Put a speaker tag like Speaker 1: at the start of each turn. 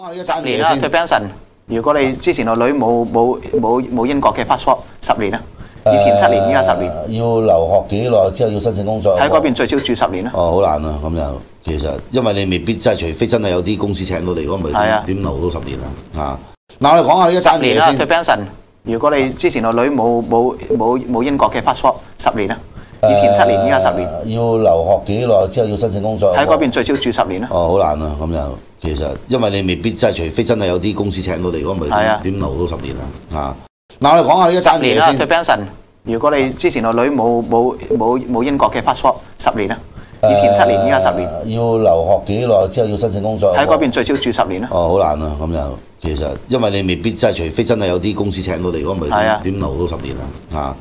Speaker 1: 講下呢一單
Speaker 2: 年啦，
Speaker 1: 嘢先
Speaker 2: 對 Benson，如果你之前個女冇冇冇冇英國嘅 passport，十年啊，以前七年，依家十年，
Speaker 1: 要留學幾耐之後要申請工作？
Speaker 2: 喺嗰邊最少住十年啦。
Speaker 1: 哦，好難啊！咁又其實因為你未必真係，除非真係有啲公司請到你，如果唔係
Speaker 2: 係啊
Speaker 1: 點點留到十年啊？嚇！嗱，我哋講下呢一三
Speaker 2: 年啦，
Speaker 1: 嘢先
Speaker 2: 對。Benson，如果你之前個女冇冇冇冇英國嘅 passport，十年啊，以前七年，依家十年，
Speaker 1: 要留學幾耐之後要申請工作？
Speaker 2: 喺嗰邊最少住十年啦。
Speaker 1: 哦，好難啊！咁又其實因為你未必真係，除非真係有啲公司請到你，如果唔係點點留到十年啊？嚇！嗱，我哋講下呢一單
Speaker 2: 年啦，
Speaker 1: 嘢先。
Speaker 2: 對 Benson，如果你之前個女冇冇冇冇英國嘅 passport，十年啊，以前七年，依家十年，
Speaker 1: 誒要留學幾耐之後要申請工作？
Speaker 2: 喺嗰邊最少住十年啦。
Speaker 1: 哦，好難啊！咁又其實因為你未必真係，除非真係有啲公司請到你，如果唔係點點留到十年啊？嚇！